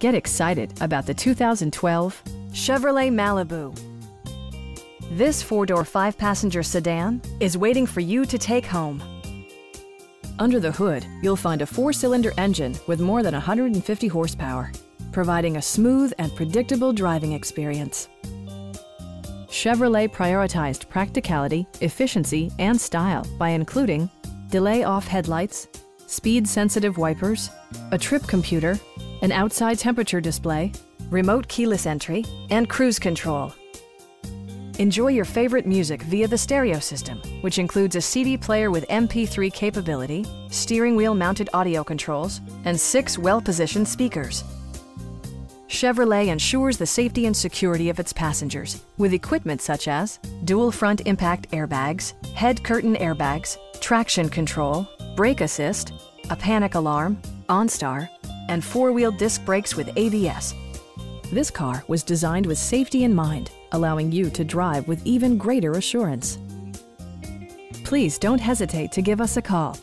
Get excited about the 2012 Chevrolet Malibu. This four-door, five-passenger sedan is waiting for you to take home. Under the hood, you'll find a four-cylinder engine with more than 150 horsepower, providing a smooth and predictable driving experience. Chevrolet prioritized practicality, efficiency, and style by including delay-off headlights, speed-sensitive wipers, a trip computer, an outside temperature display, remote keyless entry, and cruise control. Enjoy your favorite music via the stereo system, which includes a CD player with MP3 capability, steering wheel mounted audio controls, and six well-positioned speakers. Chevrolet ensures the safety and security of its passengers with equipment such as dual front impact airbags, head curtain airbags, traction control, brake assist, a panic alarm, OnStar, and four-wheel disc brakes with ABS. This car was designed with safety in mind, allowing you to drive with even greater assurance. Please don't hesitate to give us a call